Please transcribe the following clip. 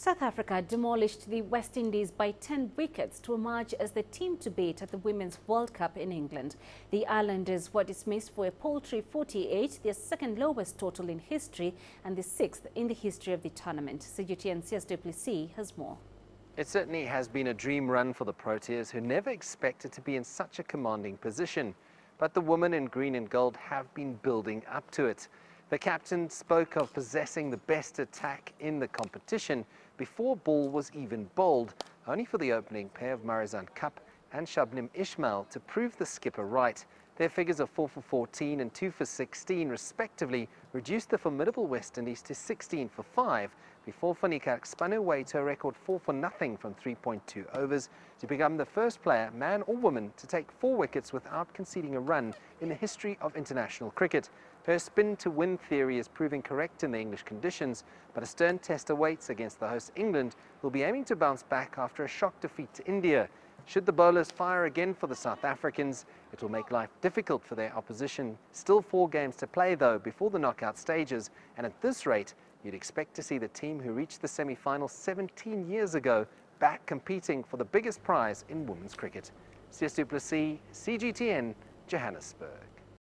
South Africa demolished the West Indies by 10 wickets to emerge as the team to beat at the Women's World Cup in England. The Islanders were dismissed for a paltry 48, their second lowest total in history and the sixth in the history of the tournament. CGTN Sias du Plessis has more. It certainly has been a dream run for the Proteas, who never expected to be in such a commanding position. But the women in green and gold have been building up to it. The captain spoke of possessing the best attack in the competition before ball was even bowled, only for the opening pair of Marizanne Kapp and Shabnim Ismail to prove the skipper right. Their figures of 4 for 14 and 2 for 16 respectively reduced the formidable West Indies to 16 for 5 before Niekerk spun away to a record 4 for nothing from 3.2 overs to become the first player, man or woman, to take four wickets without conceding a run in the history of international cricket. Her spin-to-win theory is proving correct in the English conditions, but a stern test awaits against the host England, who will be aiming to bounce back after a shock defeat to India. Should the bowlers fire again for the South Africans, it will make life difficult for their opposition. Still four games to play, though, before the knockout stages, and at this rate, you'd expect to see the team who reached the semi-final 17 years ago back competing for the biggest prize in women's cricket. Sias du Plessis, CGTN, Johannesburg.